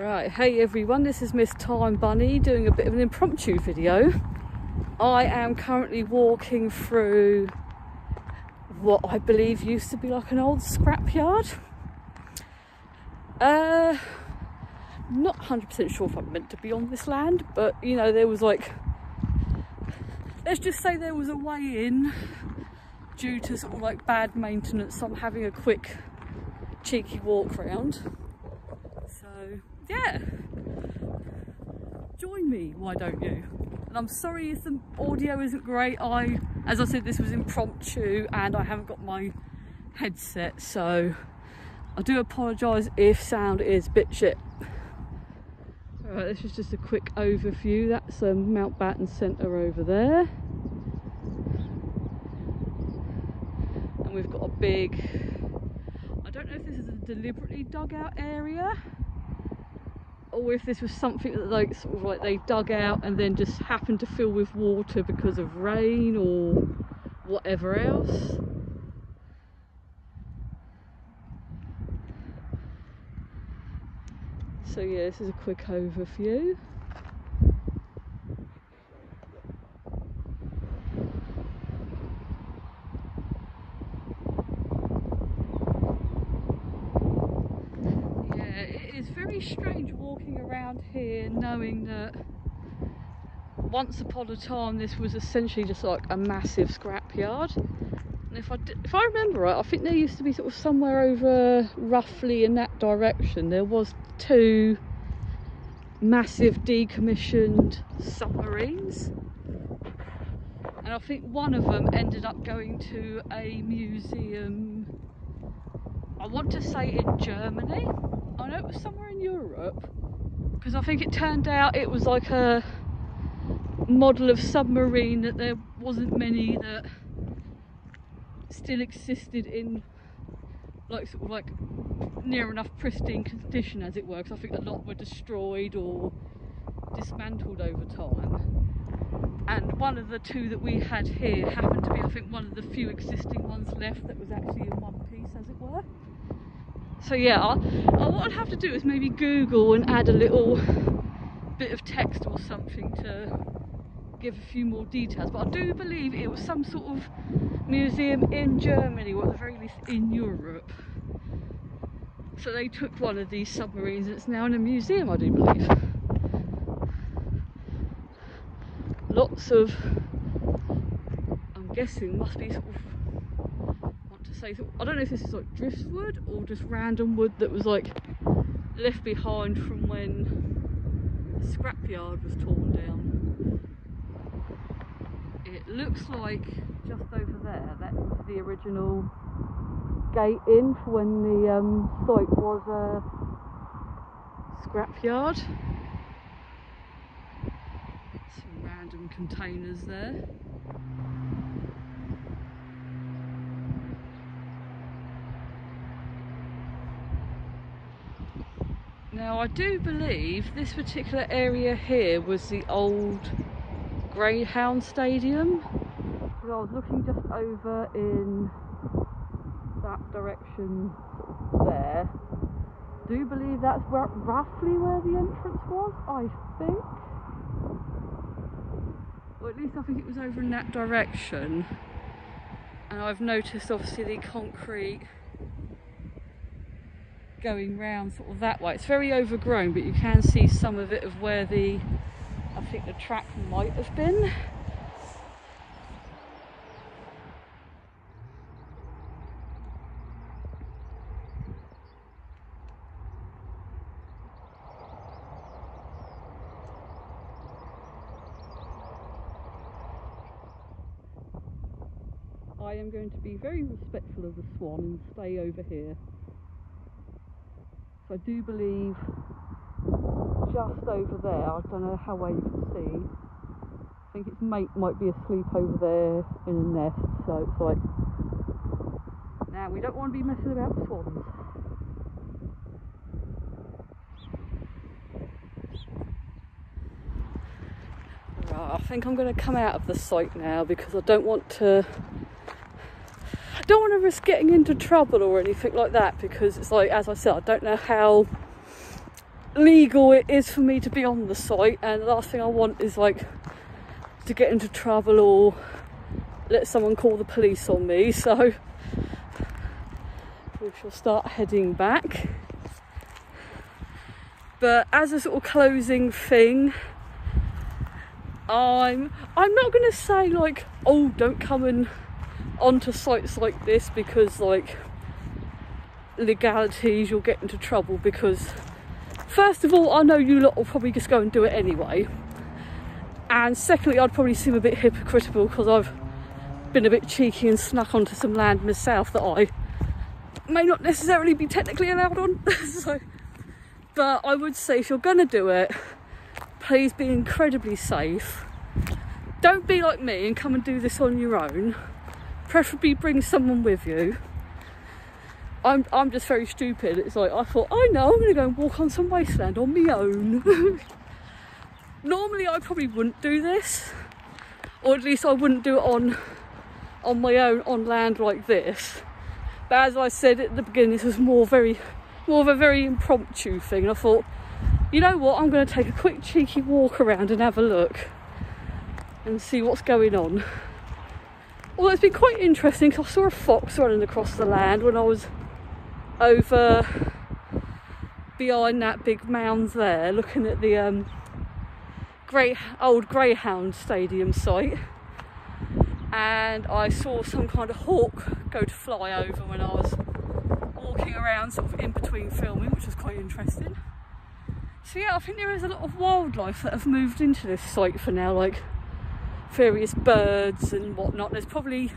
Right, hey everyone, this is Miss Time Bunny doing a bit of an impromptu video. I am currently walking through what I believe used to be like an old scrapyard. Uh, not 100% sure if I'm meant to be on this land, but you know, there was like, let's just say there was a way in due to sort of like bad maintenance. So I'm having a quick cheeky walk round. So yeah, join me, why don't you? And I'm sorry if the audio isn't great. I, as I said, this was impromptu and I haven't got my headset, so I do apologise if sound is bit shit. Alright, this is just a quick overview. That's um, Mountbatten Centre over there. And we've got a big, I don't know if this is a deliberately dug out area or if this was something that like sort of like they dug out and then just happened to fill with water because of rain or whatever else. So yeah, this is a quick overview. Yeah, it is strange walking around here knowing that once upon a time this was essentially just like a massive scrapyard. And if I, if I remember right, I think there used to be sort of somewhere over roughly in that direction, there was two massive decommissioned submarines. And I think one of them ended up going to a museum, I want to say in Germany. I know it was somewhere in Europe. Because I think it turned out it was like a model of submarine that there wasn't many that still existed in like sort of like near enough pristine condition as it were because I think a lot were destroyed or dismantled over time and one of the two that we had here happened to be I think one of the few existing ones left that was actually in one piece as it were so yeah I, I, what I'd have to do is maybe Google and add a little bit of text or something to give a few more details. But I do believe it was some sort of museum in Germany or at the very least in Europe. So they took one of these submarines it's now in a museum I do believe. Lots of I'm guessing must be sort of say I don't know if this is like driftwood or just random wood that was like left behind from when the scrapyard was torn down. It looks like just over there that was the original gate in for when the um, site was a scrapyard. Some random containers there Now I do believe this particular area here was the old Greyhound Stadium. I was looking just over in that direction there. Do believe that's roughly where the entrance was, I think. Or at least I think it was over in that direction. And I've noticed obviously the concrete going round sort of that way. It's very overgrown, but you can see some of it of where the, I think the track might have been. I am going to be very respectful of the swan and stay over here. I do believe just over there, I don't know how well you can see, I think its mate might be asleep over there in a nest, so it's like, now we don't want to be messing about with swans. Right, I think I'm going to come out of the site now because I don't want to don't want to risk getting into trouble or anything like that because it's like, as I said, I don't know how legal it is for me to be on the site and the last thing I want is like to get into trouble or let someone call the police on me. So we shall start heading back. But as a sort of closing thing I'm I'm not gonna say like oh don't come and onto sites like this because like legalities you'll get into trouble because first of all I know you lot will probably just go and do it anyway. And secondly I'd probably seem a bit hypocritical because I've been a bit cheeky and snuck onto some land myself that I may not necessarily be technically allowed on. So but I would say if you're gonna do it please be incredibly safe. Don't be like me and come and do this on your own preferably bring someone with you. I'm, I'm just very stupid. It's like I thought I know I'm gonna go and walk on some wasteland on my own. Normally I probably wouldn't do this or at least I wouldn't do it on on my own on land like this. But as I said at the beginning this was more very more of a very impromptu thing and I thought you know what I'm going to take a quick cheeky walk around and have a look and see what's going on well it's been quite interesting because I saw a fox running across the land when I was over behind that big mound there looking at the um, great old greyhound stadium site. And I saw some kind of hawk go to fly over when I was walking around sort of in between filming which was quite interesting. So yeah I think there is a lot of wildlife that have moved into this site for now like various birds and whatnot. There's probably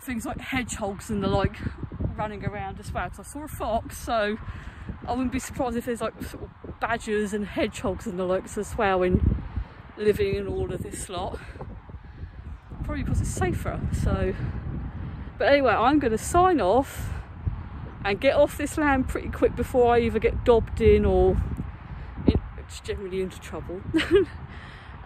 things like hedgehogs and the like running around as well. So I saw a fox so I wouldn't be surprised if there's like sort of badgers and hedgehogs and the likes as well in living in all of this lot. Probably because it's safer so. But anyway I'm going to sign off and get off this land pretty quick before I either get dobbed in or in, generally into trouble